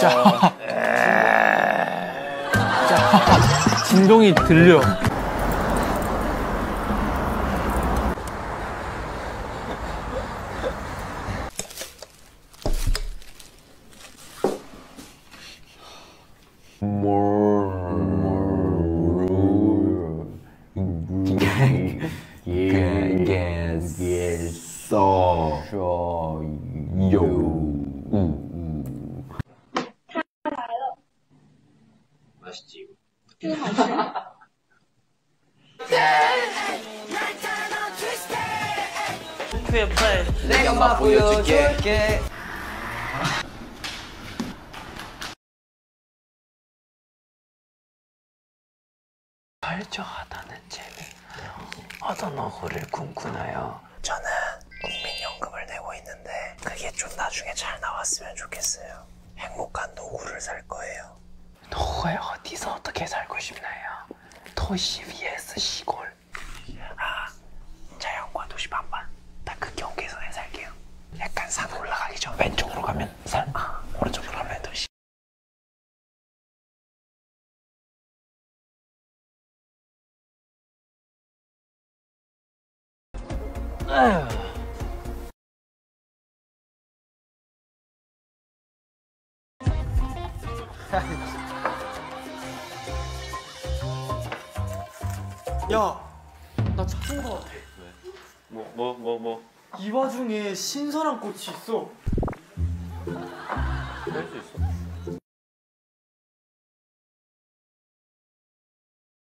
자, 자, 진동이 들려. 겠어 요 내가 보여줄게. 멀쩡하다는 재미 어떤 어구를 꿈꾸나요? 나중에 잘 나왔으면 좋겠어요. 행복한 노후를 살 거예요. 노후에 어디서 어떻게 살고 싶나요? 도시 vs 시골 아, 자연과 도시 반반. 딱 그 경계선에 살게요. 약간 산 올라가기 전 왼쪽으로 가면 산, 오른쪽으로 가면 도시. 야, 나 찾은 거 같아. 뭐 뭐 뭐 뭐. 이 와중에 신선한 꽃이 있어.